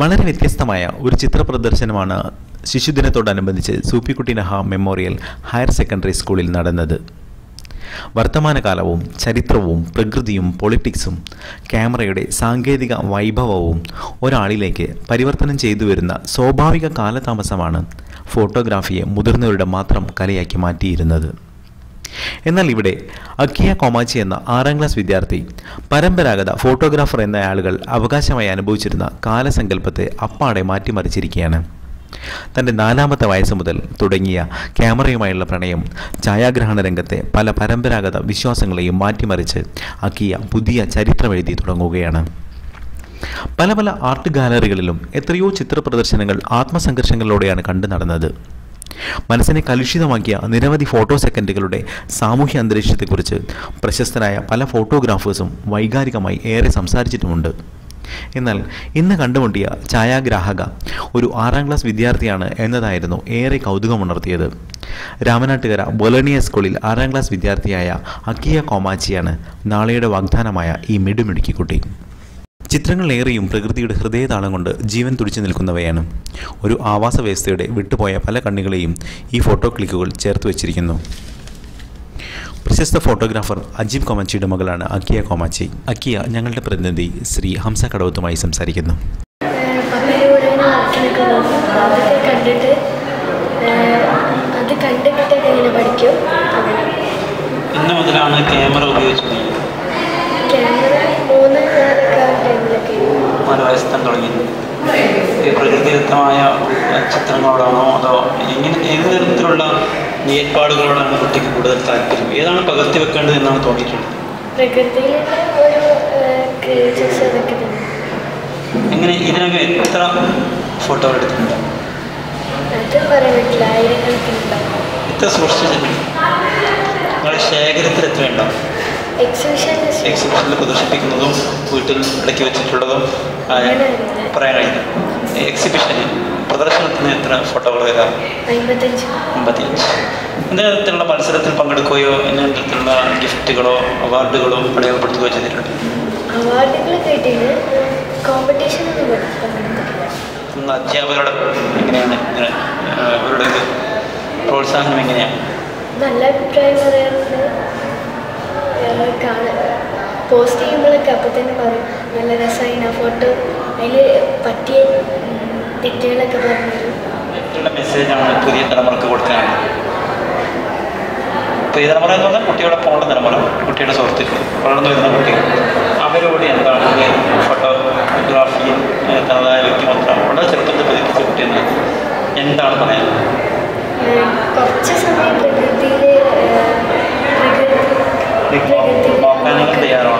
വളരെ വ്യത്യസ്തമായ ഒരു ചിത്ര പ്രദർശനമാണ് ശിശുദിനത്തോടനുബന്ധിച്ച് Soopikutty Naha memorial higher secondary സ്കൂളിൽ നടന്നത്. വർത്തമാനകാലവും ചരിത്രവും പ്രകൃതിയും പൊളിറ്റിക്സും ക്യാമറയുടെ സാങ്കേതിക വൈഭവവും ഒരാളിലേക്ക് പരിവർത്തനം ചെയ്തു വരുന്ന സ്വാഭാവിക കാലതാമസമാണ് ഫോട്ടോഗ്രാഫിയെ മുതിർന്നവരുടെ മാത്രം കലയാക്കി മാറ്റിയിരുന്നത്. എന്നാൽ ഇവിടെ അക്കിയ കൊമാച്ചി എന്ന ആറാം ക്ലാസ് വിദ്യാർത്ഥി പരമ്പരാഗത ഫോട്ടോഗ്രാഫർ എന്ന ആളുകൾ അവകാശമായി അനുഭവിച്ചിരുന്ന കാലസങ്കല്പത്തെ അപ്പാടെ മാറ്റിമറിച്ചിരിക്കുകയാണ്. തന്റെ നാലാമത്തെ വയസ്സ് മുതൽ തുടങ്ങിയ ക്യാമറയുമായുള്ള പ്രണയം ഛായാഗ്രഹണ രംഗത്തെ പല പരമ്പരാഗത വിശ്വാസങ്ങളെയും മാറ്റിമറിച്ച് അക്കിയ പുതിയ ചരിത്രമെഴുതി തുടങ്ങുകയാണ്. പല പല ആർട്ട് ഗാലറികളിലും എത്രയോ ചിത്ര പ്രദർശനങ്ങൾ ആത്മസംഘർഷങ്ങളിലൂടെയാണ് കണ്ടു നടന്നത്. മനസ്സിനെ കലുഷിതമാക്കിയ നിരവധി ഫോട്ടോ സെക്കൻഡുകളുടെ സാമൂഹ്യ അന്തരീക്ഷത്തെക്കുറിച്ച് പ്രശസ്തരായ പല ഫോട്ടോഗ്രാഫേഴ്സും വൈകാരികമായി ഏറെ സംസാരിച്ചിട്ടുമുണ്ട്. എന്നാൽ ഇന്ന് കണ്ടുമുട്ടിയ ഛായാഗ്രാഹക ഒരു ആറാം ക്ലാസ് വിദ്യാർത്ഥിയാണ് എന്നതായിരുന്നു ഏറെ കൗതുകമുണർത്തിയത്. രാമനാട്ടുകര ബൊലണിയ സ്കൂളിൽ ആറാം ക്ലാസ് വിദ്യാർത്ഥിയായ അക്കിയ കോമാച്ചിയാണ് നാളെയുടെ വാഗ്ദാനമായ ഈ മിടുമിടുക്കിക്കുട്ടി ചിത്രങ്ങളേറെയും പ്രകൃതിയുടെ ഹൃദയതാളം കൊണ്ട് ജീവൻ തുടിച്ചു നിൽക്കുന്നവയാണ്. ഒരു ആവാസ വ്യവസ്ഥയുടെ വിട്ടുപോയ പല കണ്ണുകളെയും ഈ ഫോട്ടോ ക്ലിക്കുകൾ ചേർത്ത് വച്ചിരിക്കുന്നു. പ്രശസ്ത ഫോട്ടോഗ്രാഫർ അജീബ് കോമാച്ചിയുടെ മകളാണ് അക്കിയ കോമാച്ചി. അക്കിയ ഞങ്ങളുടെ പ്രതിനിധി ശ്രീ ഹംസ കടവത്തുമായി സംസാരിക്കുന്നു. കണ്ടിട്ട് അത് കണ്ടിട്ടൊക്കെ ഇങ്ങനെ പഠിക്കും. ഇന്ന് മുതലാണ് ക്യാമറ ഉപയോഗിച്ച് തുടങ്ങിയത് ഈ പ്രകൃതിദത്തമായ ചിത്രങ്ങളോടാണോ അതോ എങ്ങനെ ഏത് തരത്തിലുള്ള ഏർപ്പാടുകളോടാണ് കുട്ടിക്ക് കൂടുതൽ താല്പര്യം? ഏതാണ് പകർത്തി വെക്കേണ്ടത് എന്നാണ് തോന്നിയിട്ടുള്ളത്? എങ്ങനെ ഇതിനൊക്കെ എത്ര ഫോട്ടോ എടുത്തിട്ടുണ്ട്? എത്ര സൂക്ഷിച്ചിട്ടുണ്ട്? നിങ്ങളുടെ ശേഖരത്തിൽ എത്ര ഉണ്ടാവും എക്സിബിഷനിൽ പ്രദർശിപ്പിക്കുന്നതും വീട്ടിൽ ഇടയ്ക്ക് വെച്ചിട്ടുള്ളതും. പറയാൻ കഴിയും എക്സിബിഷനിൽ പ്രദർശനത്തിന് എത്ര ഫോട്ടോകൾ വരാം? അമ്പത്തിയഞ്ച് എന്തെങ്കിലും തരത്തിലുള്ള മത്സരത്തിൽ പങ്കെടുക്കുകയോ എന്ന തരത്തിലുള്ള ഗിഫ്റ്റുകളോ അവാർഡുകളോ അടയാളപ്പെടുത്തുകയോ ചെയ്തിട്ടുണ്ട്? അവാർഡുകൾ കോമ്പറ്റീഷൻ ഒന്നും അധ്യാപകരുടെ എങ്ങനെയാണ് ഇങ്ങനെ അവരുടെ പ്രോത്സാഹനം എങ്ങനെയാണ് നല്ല അഭിപ്രായം പറയാറുണ്ട്. പോസ്റ്റ് ചെയ്യുമ്പോഴൊക്കെ അപ്പം തന്നെ പറയും നല്ല രസമായി ആ ഫോട്ടോ അതിൽ പറ്റിയ തെറ്റുകളൊക്കെ പറഞ്ഞു മെസ്സേജാണ് തലമുറ എന്ന് പറഞ്ഞാൽ കുട്ടിയുടെ പോകേണ്ട തലമുറ കുട്ടിയുടെ സുഹൃത്തുക്കൾ വളർന്നു വരുന്ന കുട്ടികൾ. അവരോട് എന്താണ് ഫോട്ടോഗ്രാഫിയും തനതായ വ്യക്തിമത്വം വളരെ ചെറുപ്പത്തിൽ പതിപ്പിച്ച കുട്ടിയെന്ന് എന്താണ്? പറയാൻ കുറച്ച് സമയം തയ്യാറാണ്?